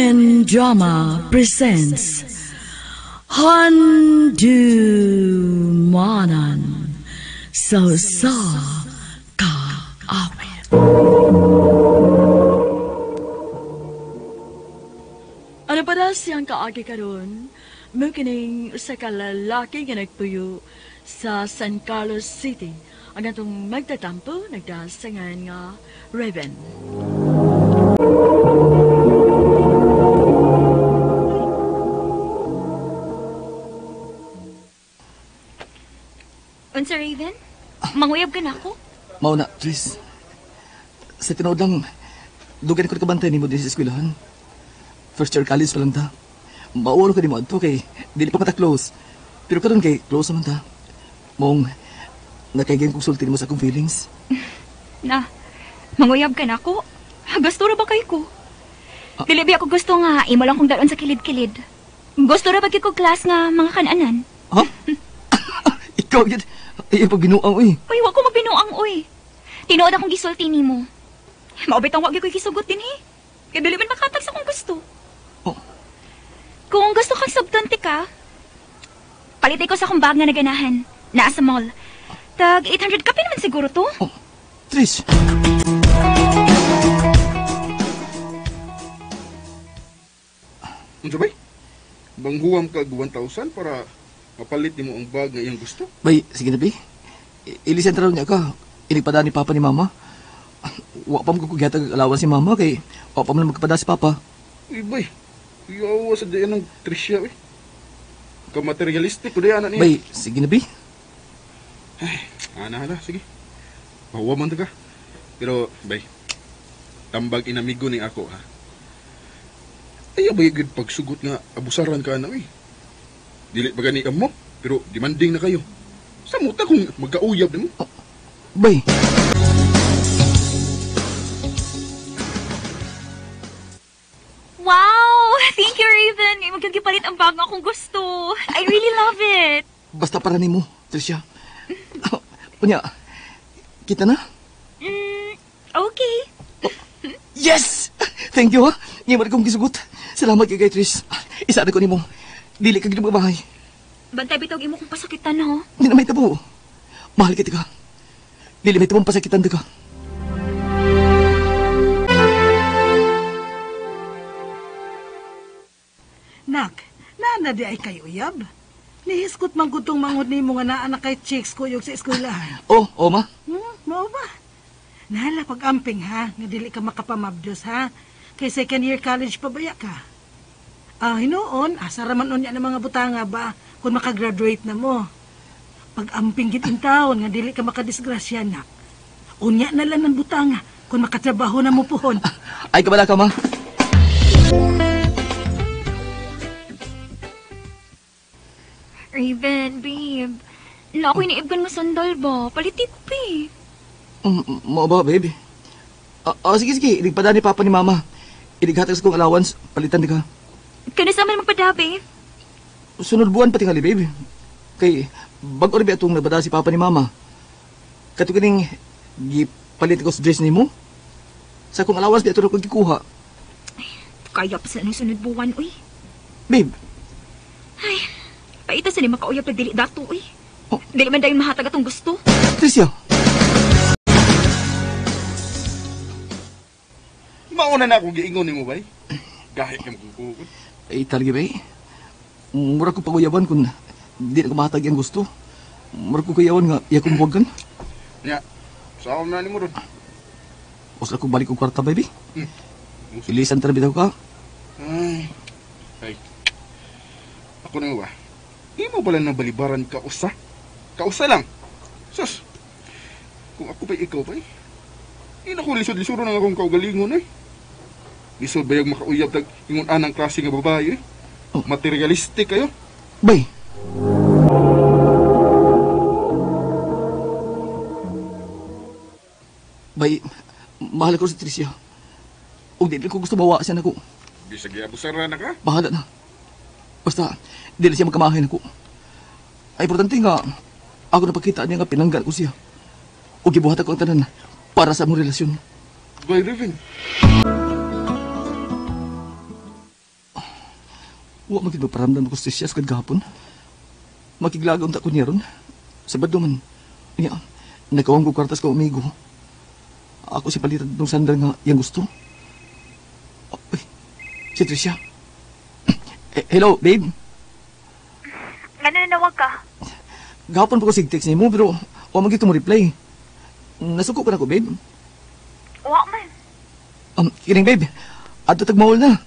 and Drama presents Handumanan So Sa Ka Awit. Ano pa daw siyang kaagi karon? Mukining sa kalalaki nga nagpuyo sa San Carlos City. Ang atong magtatampo, nagdasangan nga Raven. Unsa Manguyab ka na ako? Mao na, Tris. Sa tinood lang, dugan ko kabantay ni mo din sa eskwelahan. First year college pa lang ta. Maulo ka ni mo adto kay dili pa mata close. Pero karon kay close naman ta. Mong nakaigay kong sulti mo sa akong feelings. Na, manguyab ka na ako? Gusto ra ba kay ko? Dili ba ako gusto nga imo lang kong dalon sa kilid-kilid. Gusto ra ba ko class nga mga kananan? Ha? Ikaw yun. Ay, pag binuang, uy. Uy, wa ko mabinuang uy. Tinuod akong gisulti nimo. Maubit ang wagi ko gisugot din eh. Kaya dili man makatag sa kung gusto. Oh. Kung gusto kang subtonti ka, palitay ko sa akong bag na naganahan. Naa sa mall. Tag 800 kape naman siguro to. Oh, Tris. Ano bay? Banghuam ka og 1,000 para mapalit nimo ang bag nga iyong gusto? Bay, sige na, bay. I- Ilisan taraw niya ka. Inipada ni Papa ni Mama. Wa pa mo kukugyata alawan si Mama kay wa pa mo na magkapada si Papa. Uy bay, iyawa sa dayan ng Tricia eh. Ka materialistic ko dayan niya. Bay, sige na, bay. Ana hala, sige. Bawa man ka. Pero bay, tambag inamigo ni ako ha. Ay bay gud pagsugot nga abusaran ka na uy. Dili ba gani ka mo? Pero demanding na kayo. Sa muta kung magkauyab nimo. Bay. Wow! Thank you, Raven. Magkagipalit ang bag nga kung gusto. I really love it. Basta para nimo, Tricia. Unya, kita na? Mm, okay. Yes! Thank you, ha? Ngayon mo kong gisugot. Salamat kay Tris. Isa na ko nimo. Dili ka gina bahay. Bantay bitog imo kung pasakitan, ho? Hindi na may tabo. Mahal kita ka. Dili may tabong pasakitan ka. Nak, nana di ay kay uyab. Nihiskot man kutong manghod ni mo nga naa na kay chicks ko yung sa eskwelahan. Oh, oh, ma. Hmm, mao ba? Nala pag-amping ha, nga dili ka makapamabdos ha. Kay second year college pa baya ka. Ah, hinoon, asa raman unya ng mga butanga ba kung makagraduate na mo. Pag-amping git in taon nga dili ka makadisgrasya nak. Unya na lang ng butanga kung makatrabaho na mo puhon. Ay, kabala ka, ma. Raven, babe. Na ako iniibgan mo sandal ba? Palitit pa eh. Mm, Mo ba, baby? Ah, ah, sige, sige. Iligpada ni Papa ni Mama. Ilighatag sa kong allowance. Palitan di ka. Kano sa man magpada, babe? Sunod buwan pati ngali, baby. Kay, bago rin ba itong nabada si Papa ni Mama. Kato kining gipalit ko sa dress ni mo. Sa kong allowance, di ito ko gikuha. Kaya pa sa sunod buwan, uy. Babe, Ay, paita sa ni makauyab na dili dato, uy. Oh. Dili man dahil mahatag atong gusto. Tricia. Mauna na akong giingon nimo bay. Kahit ka magkukukot. Ay, talaga ba eh? Mura ko paguyaban kung di na ko mahatag ang gusto. Mura ko kuyawan nga, iya kong huwagan. Nya, saan na nimo ron? Usa ko balik ko kwarta, baby. Hmm. Ilisan tara bitaw ka. Ay. Ay. Ako na ba? Di mo pala nang balibaran ka usa? Kausa lang. Sus. Kung ako pa ikaw pa eh. Di na ko lisod-lisuro na akong kaugalingon eh. Lisod ba yung makauyab tag ingon anang klase nga babae eh. Oh. Materialistic kayo. Bay, Bay, mahal ko si Tricia. O di ko gusto bawasan ako. Bisag abusaran na ka. Bahala na. Basta, di na siya magkamahin ako. Ay, importante nga, ako napakita niya nga pinanggal ko siya. O gibuhat ako ang tanan para sa among relasyon. Bay Riven. Wa magid paramdam ko sa siya sa gahapon. Makiglagaw ta ko niya ron. Sa bado man. Niya, nakawang ko kwartas ko amigo. Ako si palitan ng sandal nga yang gusto. Oh, ay, si Tricia. Eh, hello, babe. Nga nanawag ka. Gahapon pa ko sig text nimo pero wa magid mo reply. Nasuko ka na ko, babe. Wa man. Um, kining babe. Ato tagmahol na.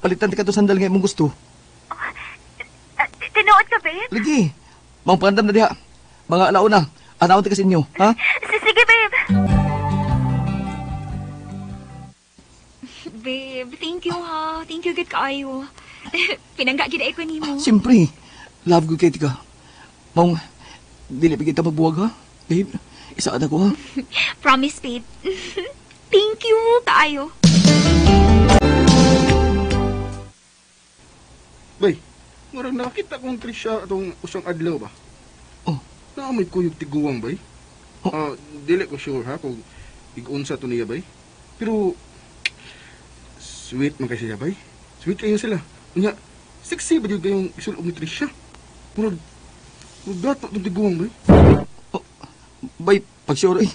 Palitan ka to sandal nga imong gusto. Ka, babe? Lagi. Mang pandam na diha. Mga alaon na. Anaon ti ka sa inyo, ha? Sige, babe. Babe, thank you ha. Thank you gid kaayo. Pinangga gid ay ko nimo. Siyempre. Love good kay tika. Mong, dili pa kita magbuwag ha? Babe, isaan ako ha? Promise, babe. thank you kaayo. Bay, murag nakakita kong Trisha atong usang adlaw ba? Oh. Naamoy ko yung tiguwang bay. Oh. Ah, dili ko sure ha kung igunsa to niya bay. Pero sweet man kay siya bay. Sweet kayo sila. Unya, sexy ba yun kayong isulog ni Trisha? Murag, murag dato itong tiguwang bay. Bay, pag sure ay.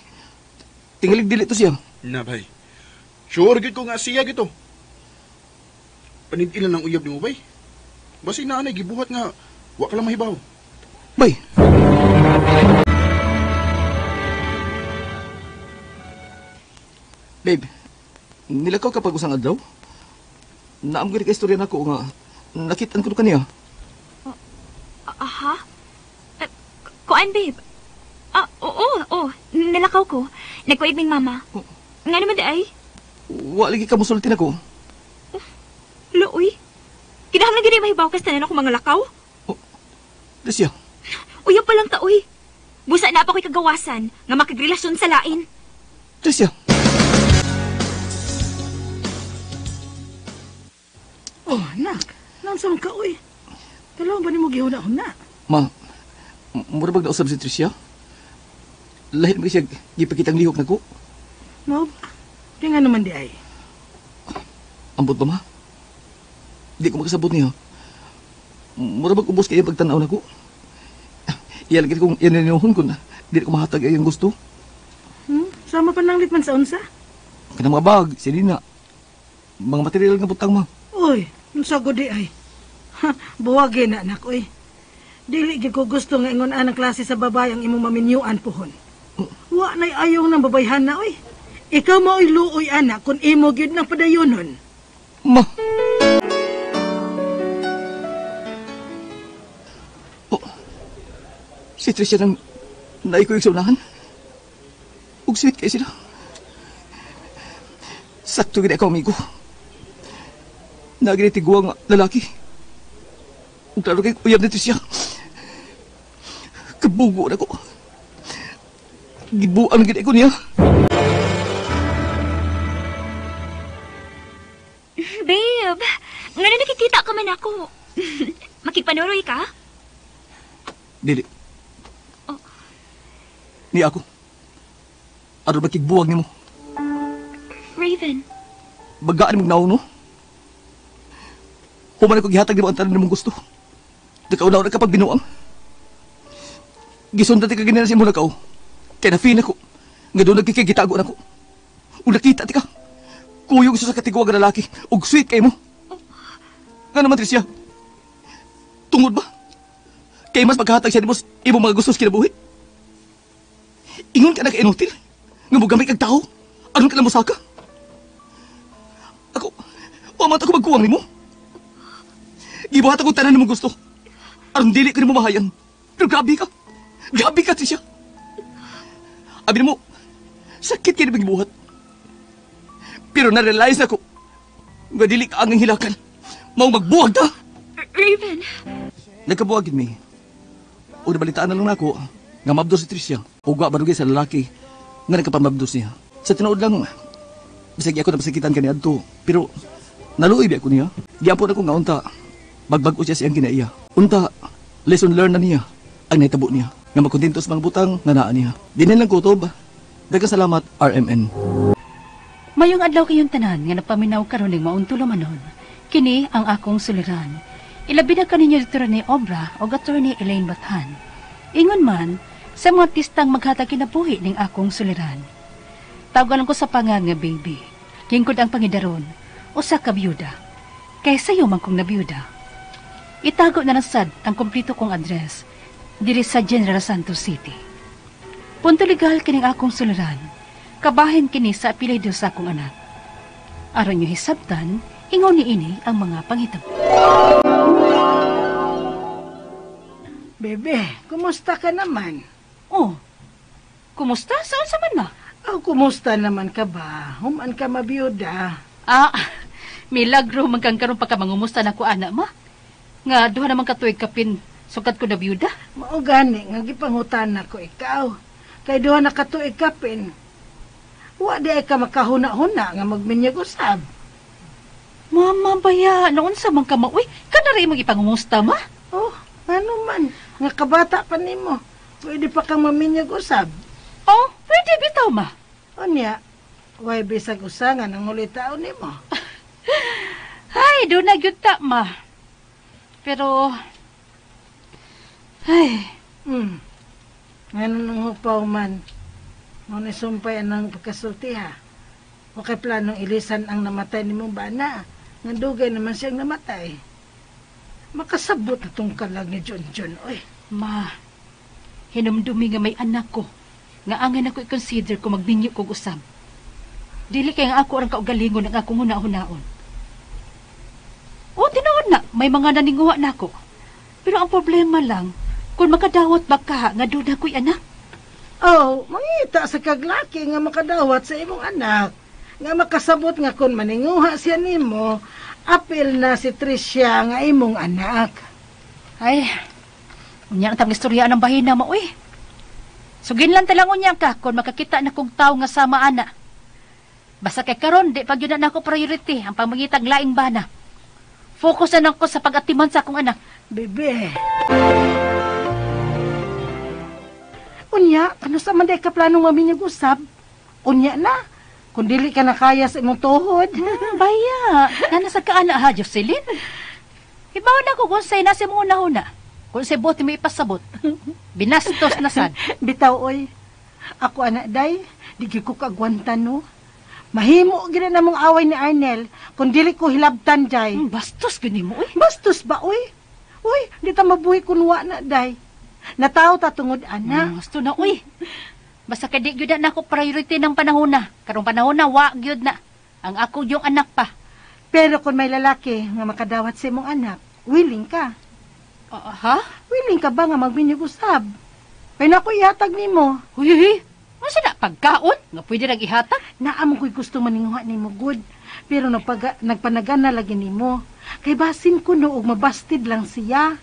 Tingalig dili to siya. Na bay. Sure gid ko nga siya gito. Panitilan ng uyab ni mo bay. Basi nanay gibuhat nga wa ka lang mahibaw. Bay. Babe, nilakaw ka pag usang adlaw? Naam gani ka istorya nako nga nakitaan ko kaniya. Aha? Uh, kuan, babe? Ah, oo, oo. Nalakaw ko. Nagkuig ming mama. Oh. Nga naman di ay. Wa lagi ka musultin ako. Looy. Kinahanglan gini mahibaw kas tanan ako mga lakaw. Desya, Uya pa lang ta, uy. Busa na pa ko'y kagawasan nga makagrelasyon sa lain. Desya. Oh, anak. Nansam ka, uy. Dalawa ba ni mo gihuna-huna? Ma, m- mura bag nausab si Tricia? Lahit mo siya gipakitang lihok na ko. Ba? Di nga naman di ay. Ambot ba ma? Di ko makasabot niya. Mura bag ubos kayo pagtanaw na ko. Iyalagit kong yan ninuhon ko na. Di ko mahatag ay ang gusto. Hmm? Sama pa litman sa unsa? Kanang mga bag, silina. Mga material nga butang ma. Uy, unsa ko di ay. Ha, buwagi na anak, uy. Dili gid ko gusto nga ingon anang klase sa babae ang imong maminyuan pohon. Wa nay ayaw ng babayhan na, uy. Ikaw mao'y luoy anak kung imo gyud ng padayonon. Ma! Si Tricia nang naay ko yung saunahan. Ug sweet kay sila. Sakto gina ako, amigo. Naginitiguang lalaki. Ug lalo kay uyab ni Tricia. Kabugo na ko. Gibuan gina ko niya. Babe, nga na nakikita ka man ako. Makigpanuroy ka? Dili. Ni ako. Aron makigbuwag nimo. Raven, Bagaan mong nauno. Human ako gihatag nimo ang tanan nimong gusto. Nakauna na kapag binuang. Gisundan ti ka ganyan sa imo nakaw. Kaya na-feel ako. Nga doon nagkikigitago na ko. Ug nakita ti ka. Kuyog sa katiguang nga lalaki. Ug sweet kay mo. Nga naman, Tricia. Tungod ba? Kay mas maghahatag siya ni mo sa imo mga gusto sa kinabuhi. Ingon ka na kainutil. Nga mo gamay kag tao. Aron ka lang musaka. Ako, wamat ako magkuwang nimo. Gibuhat akong tanan mo gusto. Aron dili ka nimo mahayan. Pero grabe ka. Grabe ka, Tricia. Abi mo, sakit ka na gibuhat. Pero na-realize ako nga dili ka ang hilakan. Mau magbuwag ta. Raven, Nagkabuwag yun, May. O nabalitaan na lang ako nga mabdos si Tricia. Ugwa barugay sa lalaki nga nagkapamabdos niya. Sa tinood lang, bisag ako napasakitan ka ni Adto. Pero naluoy ba ako niya? Giyapon ako nga unta. Bagbag-o siya siyang kinaiya. Unta, lesson learned na niya ang naitabo niya. Nga magkontento sa mga butang nga naa niya. Dinin lang kutob. Dagang salamat, RMN. Mayong adlaw kayong tanan nga napaminaw karon ning mauntulamanon. Kini ang akong suliran. Ilabi na kaninyo dito ni Obra o attorney Elaine Bathan. Ingon man, sa mga artistang maghatag kinabuhi ning akong suliran. Tawagan ko sa pangan nga baby. Kingkod ang pangidaron, o sa kabiyuda. Kaya sa'yo man kong nabiyuda. Itago na nasad ang kumplito kong address diri sa General Santos City. Punto legal kining akong suliran. Kabahin kini sa apelido sa akong anak. Aron nyo hisabtan, ingon ni ini ang mga panghitabo. Bebe, kumusta ka naman? Oh, kumusta? Saan sa man ma? Oh, kumusta naman ka ba? Human ka mabiyuda. Ah, milagro man kang karon pagkamangumusta na ko anak ma. Nga duha naman katuig kapin sukat ko na byuda. Mao gani nga gipangutan ko ikaw. Kay duha na katuig kapin. Wa di ay ka makahuna-huna nga magminyag usab. Mama baya, noon sa man ka ma. Uy, kanari mong ipangumusta ma? Oh, ano man, nga kabata pa nimo. Pwede pa kang maminyag usab. Oh, pwede bitaw ma. Unya, way bisag usangan ang ulitaw nimo. Ay, doon na gyud ta ma. Pero, ay, Hmm. Ano nung hupaw man? Mo ni sumpay ang pagkasulti ha. O kay planong ilisan ang namatay ni mong bana. Nga dugay naman siyang namatay. Makasabot na tong kalag ni John John, oy. ma, hinumdumi nga may anak ko. Nga angan ako i-consider ko magminyo kog usab. Dili kay nga ako ang kaugalingon ng akong huna-hunaon. O, tinood na, may mga naninguha na ako. Pero ang problema lang, kung makadawat ba ka nga doon ako'y anak? Oh, mangita sa kaglaki nga makadawat sa imong anak. Nga makasabot nga kung maninguha siya nimo, apil na si Tricia nga imong anak. Ay, unya ang tang istorya ng bahina mo, uy. Sugin lang talang unya ka kung makakita na kong tao nga sama ana. Basta kay karon di pag yun na ako priority ang pamangitang laing bana. Focus na ako sa pag-atiman sa akong anak. Bebe. Unya, ano sa man ka planong maminyag usab? Unya na. Kung dili ka nakaya sa imong tuhod. Hmm, baya, nana sa kaana ha, Jocelyn. Ibaw na ko kung sa'y nasa mo una-una. Kung sa'y buti may ipasabot. Binastos na sad. Bitaw, oy. Ako anak day, di ko kagwantan no. Mahimo gina namong away ni Arnel kung dili ko hilabtan day. Hmm, bastos gani mo, uy. Bastos ba, oy? Uy, di ta mabuhi kunwa na day. Nataw ta tungod ana. Na, gusto na, uy. Basta kay di gyud na ako priority ng panahon na. Karong panahon na, wa gyud na. Ang ako yung anak pa. Pero kung may lalaki nga makadawat sa imong anak, willing ka. Ah, ha? Willing ka ba nga magbinyag usab? Kaya na ako ihatag nimo. Uy, uy, Masa na pagkaon? Nga pwede nang ihatag? Naam ko'y gusto maninguha nimo good. Pero nagpaga, nagpanagana lagi nimo. Kay basin ko no og mabastid lang siya.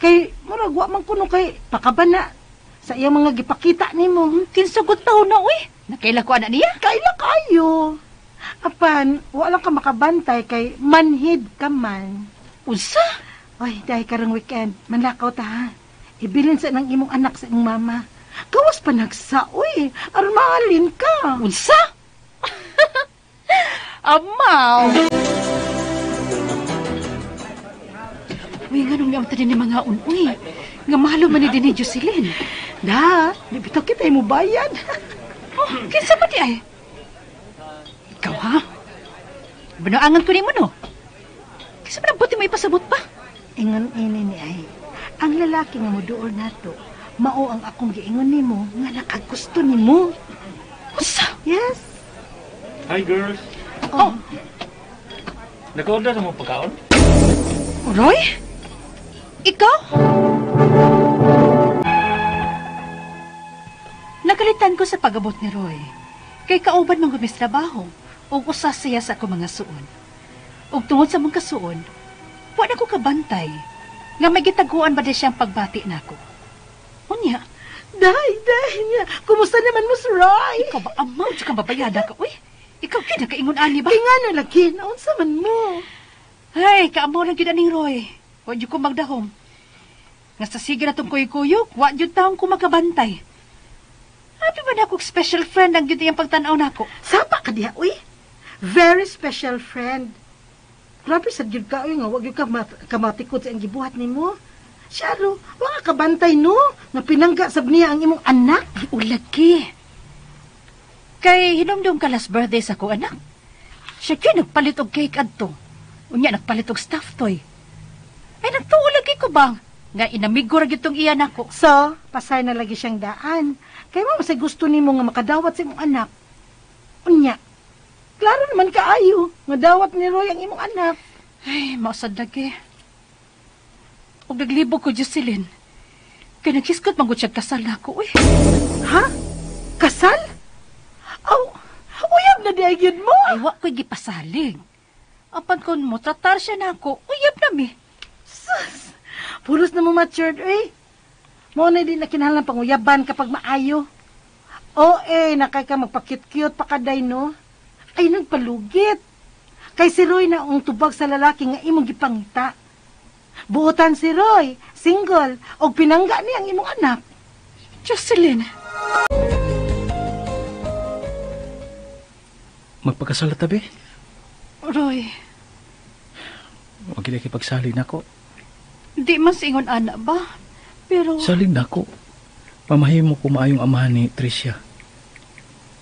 Kay murag wa man kuno kay pakabana sa iyang mga gipakita nimo. Kinsagot taon na, uy. Nakaila ko anak niya? Kaila kayo. Apan, wala ka makabantay kay manhid ka man. Unsa? Oy, dahil karang weekend, manlakaw ta ha. Ibilin sa nang imong anak sa imong mama. Gawas pa nagsa, uy. Aron mahalin ka. Unsa? Amaw! Uy, nga nung niyam tadi ni mga unoy. Nga mahalo man ni din ni Jocelyn. Da, di bitaw kita mo bayad. Oh, kinsa man di ay? Ikaw ha? Banoangan ko ni mo no? Kinsa man ang buti mo ipasabot pa? Ingon ini ni ay. Ang lalaki nga moduol nato, mao ang akong giingon nimo nga nakagusto nimo. Unsa? Yes. Hi, girls. Oh, Naka-order mo pagkaon? Roy? Ikaw? Nagalitan ko sa pagabot ni Roy. Kay kauban mong gumis trabaho o usas siya sa ako mga suon. Ug tungod sa mga kasuon, wala ko kabantay nga may gitaguan ba di siyang pagbati nako. Unya, Day, day niya. Kumusta naman mo, Sir Roy? ikaw ba di ka babayada ka? Uy, ikaw kina kaingon ani ba? Kay nga na lagi, naunsa man mo. Ay, kaamaw lang gyud aning Roy. Wa gyud ko magdahom. Nga sa sige na tong kuyukuyok, wa gyud taong ko makabantay. Happy ba na akong special friend ang gyud iyang pagtanaw nako? Sapa ka diha, uy. Very special friend. Grabe sa gyud ka nga wag gyud ka mat- kamatikod sa ang gibuhat nimo. Siya ro, mga kabantay no, nga pinangga sab niya ang imong anak. Ay, ulagi. Kay hinumdum ka last birthday sa ko anak. Siya kaya nagpalit og cake adto. Unya nagpalit og stuffed toy. Ay nagtuo lagi ko bang? Nga inamigo ra gyud tong iyan ako. So, pasay na lagi siyang daan. Kaya mo sa gusto nimo nga makadawat sa imong anak. Unya, klaro naman kaayo nga dawat ni Roy ang imong anak. Ay, mausad lagi. Og naglibog ko Jocelyn. Kaya naghiskot manggod siya kasal na ako eh. Ha? Kasal? Aw, uyab na di ay gyud mo. Ay, wa ko'y gipasalig. Apan kon mo, tratar siya na ako, uyab na mi. Sus, pulos na mo matured, eh. Mo na di na kinahanglan panguyaban kapag maayo. O eh, nakay ka magpakit-cute pa kaday, no? Ay, nagpalugit. Kay si Roy na ang tubag sa lalaki nga imong gipangita. Buotan si Roy, single, o pinangga niya ang imong anak. Jocelyn, Magpakasala tabi. Roy, Huwag gila kipagsalig na ko. di man singon ana ba? Pero, Salig na ko. Pamahimo ko maayong amahan ni Tricia.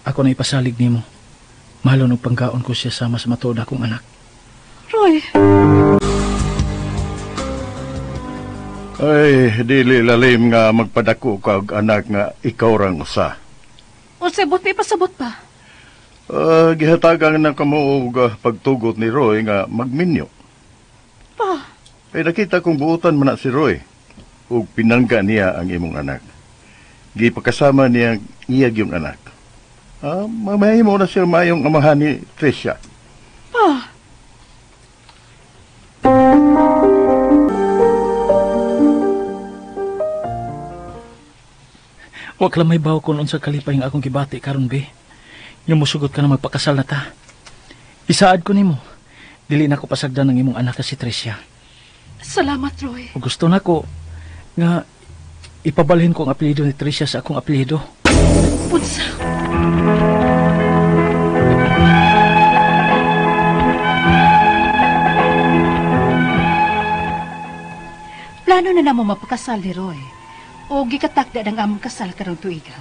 Ako na ipasalig nimo. Mahalo ng panggaon ko siya sama sa matuod akong anak. Roy, Ay, dili lalim nga magpadako kag anak nga ikaw rang usa. unsay may pasabot pa? Uh, gihatagan na kamo og ah, pagtugot ni Roy nga magminyo. Pa, Ay nakita kong buutan man na si Roy ug pinangga niya ang imong anak. Gipakasama niya iyag yung anak. Ah, mamahimo na siya mayong amahan ni Tricia. pa. Huwag lang may baw kung unsa kalipay nga akong gibati karon be. Yung musugot ka na magpakasal na ta. Isaad ko nimo. Dili na ko pasagdan ng imong anak ka si Tricia. Salamat, Roy. O gusto na ko nga ipabalhin ko ang apelyido ni Tricia sa akong apelyido. Punsa. Plano na namo mapakasal ni Roy. O gikatakda ng among kasal karong tuiga.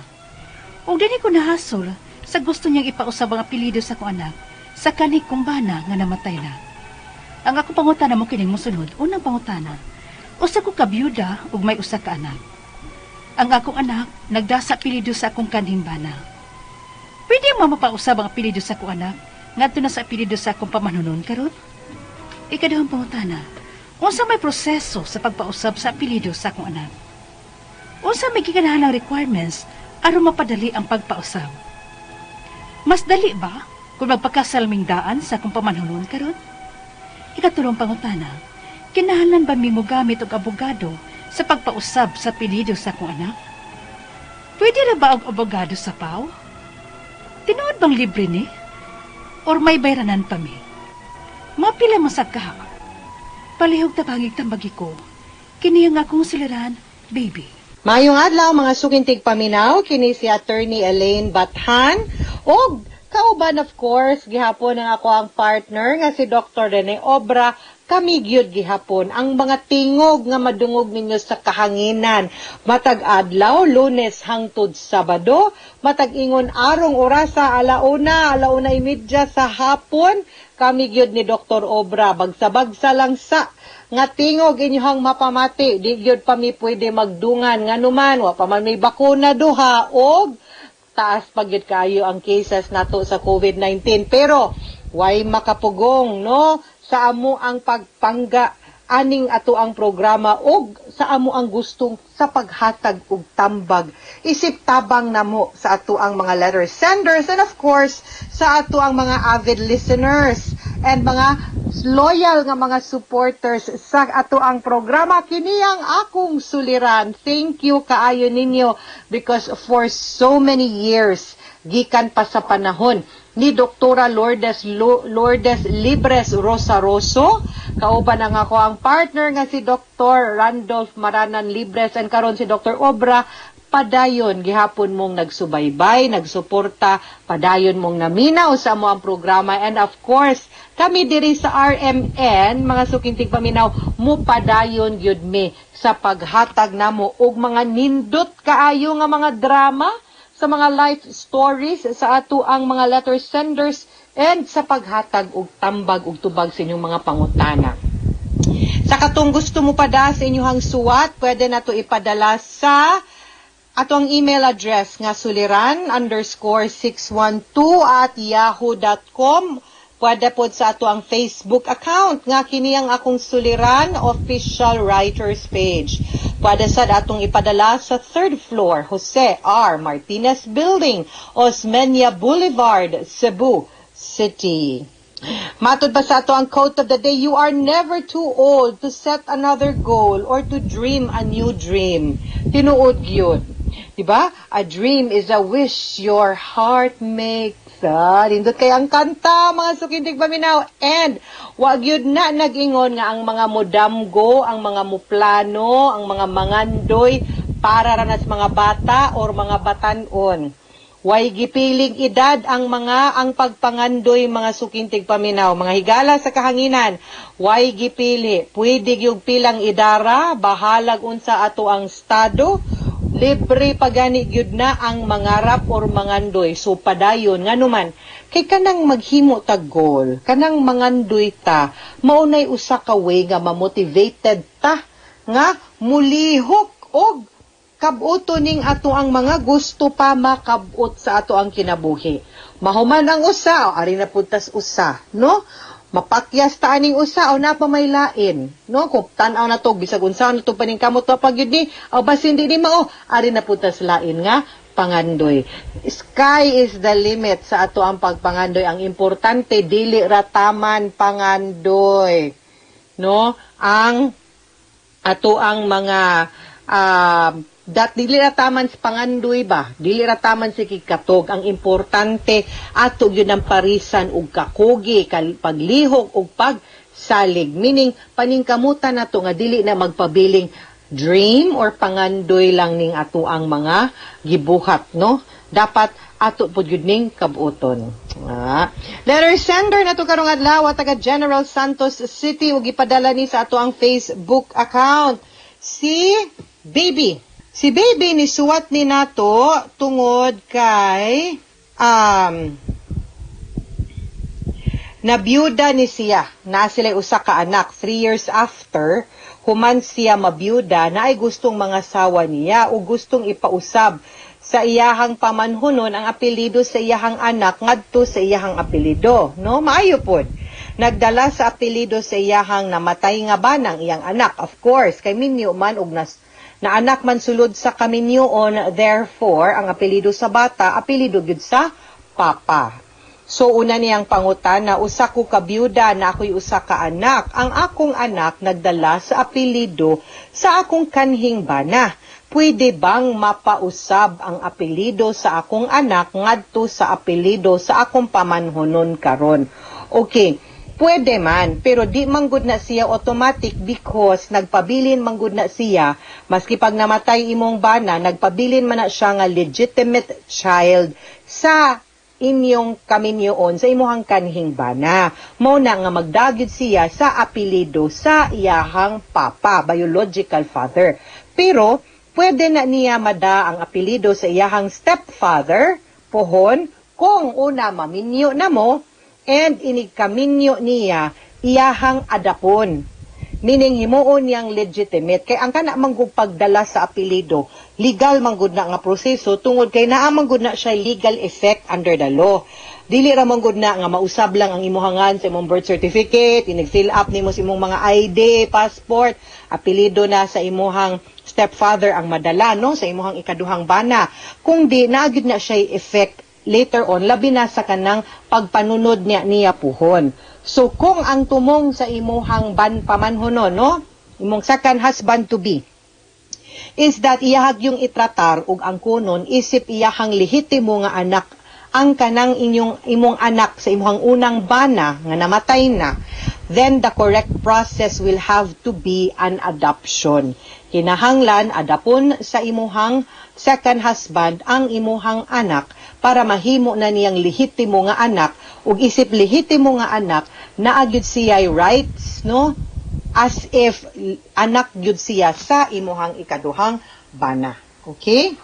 O dini ko nahasol sa gusto niyang ipausab ang apelido sa kong anak sa kanig kong bana nga namatay na. Ang ako pangutana mo kining mosunod, unang pangutana. Usa ko ka byuda ug may usa ka anak. Ang akong anak nagdasa apelido sa akong kanhing bana. Pwede mo mapausab ang apelido sa akong anak ngadto na sa apelido sa akong pamanunon karon? Ikaduhang pangutana. Unsa may proseso sa pagpausab sa apelido sa akong anak? Unsa may gikanahanglang requirements aron mapadali ang pagpausab? Mas dali ba kung magpakasal ming daan sa akong pamanunon karon? Ikatulong pangutana. Kinahanglan ba mi mo gamit og abogado sa pagpausab sa apelido sa akong anak? Pwede na ba ang abogado sa PAW? Tinuod bang libre ni? Or may bayranan pa mi? Mapila mo sa kaha. Palihog tabangig tambagi ko. Kini ang akong siliran, baby. Mayong adlaw mga sukintig paminaw kini si attorney Elaine Bathan og kauban of course gihapon ang ako ang partner nga si Dr. Rene Obra kami gyud gihapon. Ang mga tingog nga madungog ninyo sa kahanginan. Matag adlaw lunes hangtod sabado. Matag ingon arong orasa alauna alauna imidya sa hapon. Kami gyud ni Dr. Obra bagsabagsa lang sa nga tingog inyong mapamati. Di gyud pa mi pwede magdungan nganuman wa pa man may bakuna duha og taas pagyud kayo ang cases nato sa COVID-19 pero way makapugong no sa amo ang pagpangga aning ato ang programa og sa amo ang gustong sa paghatag og tambag. Isip tabang namo sa ato ang mga letter senders and of course sa ato ang mga avid listeners and mga loyal nga mga supporters sa ato ang programa. Kini ang akong suliran. Thank you kaayo ninyo because for so many years gikan pa sa panahon ni Doktora Lourdes Lo- Lourdes Libres Rosaroso kauban ang ako ang partner nga si Dr. Randolph Maranan Libres and karon si Dr. Obra padayon gihapon mong nagsubaybay, nagsuporta, padayon mong naminaw sa mo ang programa and of course, kami diri sa RMN, mga sukintig paminaw, mo padayon gyud mi sa paghatag namo og mga nindot kaayo nga mga drama sa mga life stories sa ato ang mga letter senders and sa paghatag og tambag og tubag sa inyong mga pangutana. Sa katong gusto mo pada sa inyong suwat, pwede na to ipadala sa ato ang email address nga suliran underscore 612 at yahoo.com. Pwede po sa ato ang Facebook account nga kini ang akong suliran official writers page. Pwede sa atong ipadala sa third floor Jose R. Martinez Building, Osmeña Boulevard, Cebu City. Matod pa sa ato ang quote of the day, you are never too old to set another goal or to dream a new dream. Tinuod yun. Diba? A dream is a wish your heart makes. Ah, nindot kay ang kanta, mga sukintig paminaw. And, wag yun na nag-ingon nga ang mga mudamgo, ang mga muplano, ang mga mangandoy, para ranas mga bata or mga batanon. Way gipiling edad ang mga ang pagpangandoy mga sukintig paminaw, mga higala sa kahanginan. Way gipili, pwede gyud pilang idara, bahalag unsa ato ang estado, libre pagani gyud na ang mangarap or mangandoy. So padayon nganuman kay kanang maghimo tag goal, kanang mangandoy ta, maunay usa ka way nga mamotivated ta nga mulihok og kabuto ning ato ang mga gusto pa makabot sa ato ang kinabuhi. Mahuman ang usa, o ari na puntas usa, no? Mapakyas ta aning usa o na pa may lain, no? Kung tan-aw na to bisag unsa na to paning kamot to pag yun ni, o basin di ni mao, ari na puntas lain nga pangandoy. Sky is the limit sa ato ang pagpangandoy. Ang importante dili rataman pangandoy. No? Ang ato ang mga ah, dat dili ra taman sa pangandoy ba? Dili ra taman si kikatog. Ang importante ato gyud ang parisan og kakugi paglihok og pagsalig. Meaning paningkamutan nato nga dili na magpabiling dream or pangandoy lang ning ato ang mga gibuhat no? Dapat ato pud gyud ning kabuoton ah. letter sender nato karong adlaw taga General Santos City ug gipadala ni sa ato ang Facebook account. Si Baby Si baby ni suwat ni nato tungod kay um nabiyuda ni siya. Na sila usa ka anak. Three years after, human siya mabiyuda na ay gustong mga sawa niya o gustong ipausab sa iyahang pamanhunon ang apelido sa iyahang anak ngadto sa iyahang apelido. No? Maayo pod. Nagdala sa apelido sa iyahang namatay nga ba ng iyang anak. Of course, kay minyo man og nas na anak man sulod sa kaminyoon, therefore, ang apelido sa bata, apelido gyud sa papa. So una niyang pangutan na usa ko ka byuda na ako'y usa ka anak. Ang akong anak nagdala sa apelido sa akong kanhing bana. Pwede bang mapausab ang apelido sa akong anak ngadto sa apelido sa akong pamanhonon karon? Okay. Pwede man, pero di manggod na siya automatic because nagpabilin manggod na siya, maski pag namatay imong bana, nagpabilin man na siya nga legitimate child sa inyong kaminyoon sa imuhang kanhing bana. Mao na nga magdagyod siya sa apelido sa iyahang papa, biological father. Pero pwede na niya mada ang apelido sa iyahang stepfather, pohon, kung una maminyo na mo, and inigkaminyo niya iyahang adapon. Meaning himuon niyang legitimate. Kay ang kana manggug pagdala sa apelido, legal manggud na nga proseso tungod kay naa manggud na siya legal effect under the law. Dili ra manggud na nga mausab lang ang imuhangan sa imong birth certificate, inig-fill up nimo sa imong mga ID, passport, apelido na sa imuhang stepfather ang madala no sa imuhang ikaduhang bana. Kung di naagid na siya effect later on, labi na sa kanang pagpanunod niya niya puhon. So, kung ang tumong sa imuhang ban pamanhonon, no? Imong second husband to be, is that iyahag yung itratar ug ang kunon isip iyahang lehitimo nga anak ang kanang inyong imong anak sa imong unang bana nga namatay na then the correct process will have to be an adoption. Kinahanglan adapon sa imuhang second husband ang imuhang anak para mahimo na niyang lehitimo nga anak ug isip lehitimo nga anak naagyud siya rights no as if anak gyud siya sa imuhang ikaduhang bana. Okay?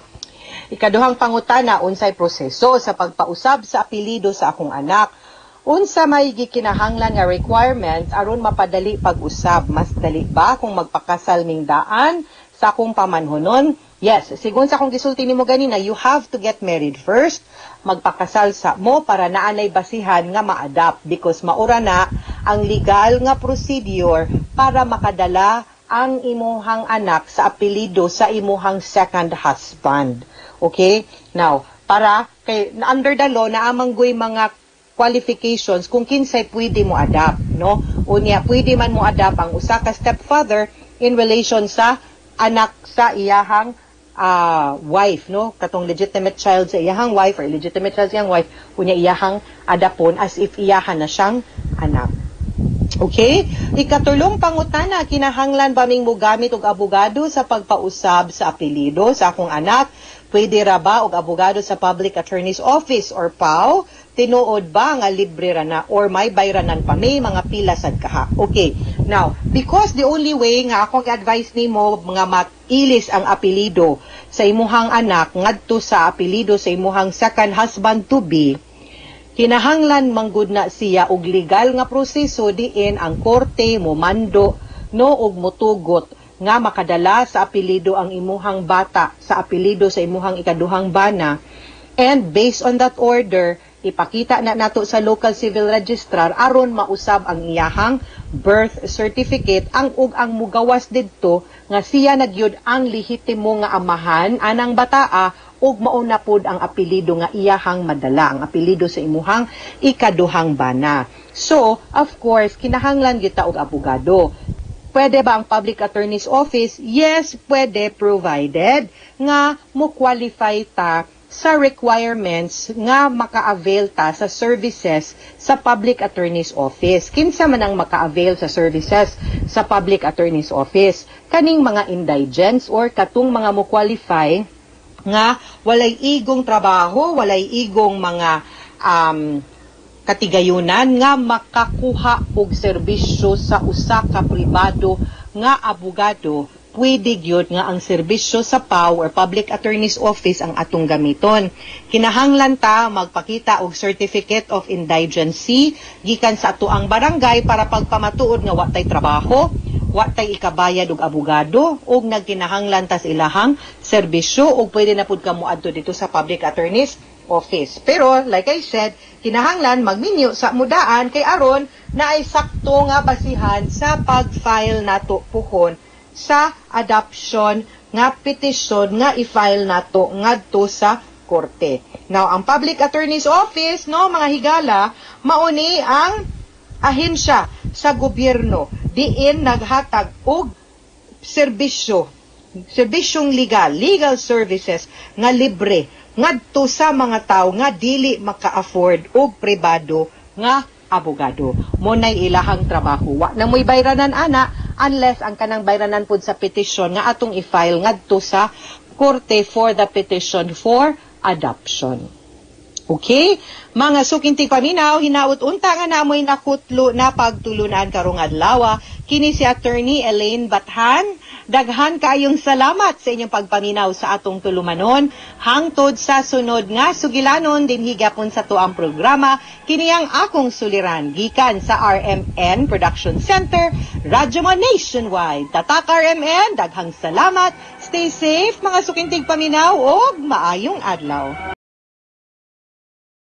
Ikaduhang pangutana unsay proseso sa pagpausab sa apelyido sa akong anak. Unsa may gikinahanglan nga requirements aron mapadali pag-usab? Mas dali ba kung magpakasal ming daan sa akong pamanhonon? Yes, sigon sa akong gisulti nimo ganina, you have to get married first, magpakasal sa mo para naanay basihan nga ma-adapt because maura na ang legal nga procedure para makadala ang imuhang anak sa apelido sa imuhang second husband. Okay? Now, para kay under the law na amanggoy mga qualifications kung kinsay pwede mo adapt, no? Unya, pwede man mo adapt ang usa ka stepfather in relation sa anak sa iyahang ah, wife, no? Katong legitimate child sa iyahang wife or illegitimate child sa iyang wife, unya iyahang adapon as if iyahan na siyang anak. Okay? Ikatulong pangutana, kinahanglan ba ming mugamit og abogado sa pagpausab sa apelido sa akong anak? Pwede ra ba og abogado sa Public Attorney's Office or PAO? Tinuod ba nga libre ra na or may bayranan pa may mga pila sad kaha? Okay. Now, because the only way nga akong advice nimo mga mailis ang apelido sa imuhang anak ngadto sa apelido sa imuhang second husband to be, kinahanglan manggud na siya og legal nga proseso diin ang korte mo mando no og motugot nga makadala sa apelido ang imuhang bata sa apelido sa imuhang ikaduhang bana and based on that order ipakita na nato sa local civil registrar aron mausab ang iyahang birth certificate. Ang ug ang mugawas didto nga siya nagyud ang lehitimo nga amahan anang bataa ug mauna pod ang apelido nga iyahang madala ang apelido sa imuhang ikaduhang bana. So of course kinahanglan gyud ta og abogado. Pwede ba ang public attorney's office? Yes, pwede provided nga mo qualify ta sa requirements nga maka-avail ta sa services sa public attorney's office. Kinsa man ang maka-avail sa services sa public attorney's office? Kaning mga indigents or katong mga mo qualify nga walay igong trabaho, walay igong mga um, katigayunan nga makakuha og serbisyo sa usa ka pribado nga abogado pwede gyud nga ang serbisyo sa PAW or Public Attorney's Office ang atong gamiton. Kinahanglan ta magpakita og Certificate of Indigency gikan sa ato ang barangay para pagpamatuod nga wa tay trabaho, wa tay ikabayad og abogado ug nagkinahanglan ta sa ilahang serbisyo ug pwede na pud ka moadto dito sa Public Attorney's Office. Pero like I said, kinahanglan magminyo sa mudaan kay aron na ay sakto nga basihan sa pag-file nato puhon sa adoption nga petition nga i-file nato ngadto sa korte. Now, ang Public Attorney's Office, no, mga higala, mauni ang ahensya sa gobyerno diin naghatag og serbisyo serbisyong legal, legal services nga libre ngadto sa mga tao nga dili maka-afford og pribado nga abogado. Mo nay ilahang trabaho. Wa na mo'y bayranan ana unless ang kanang bayranan pud sa petition nga atong i-file ngadto sa korte for the petition for adoption. Okay? Mga sukintig paminaw, hinaut unta nga namoy nakutlo na pagtulunan karong adlaw. Kini si Attorney Elaine Bathan. Daghan kayong salamat sa inyong pagpaminaw sa atong tulumanon. Hangtod sa sunod nga sugilanon din higapon sa tuang programa. Kini ang akong suliran gikan sa RMN Production Center, Radyo Mo Nationwide. Tatak RMN, daghang salamat. Stay safe mga sukintig paminaw o maayong adlaw.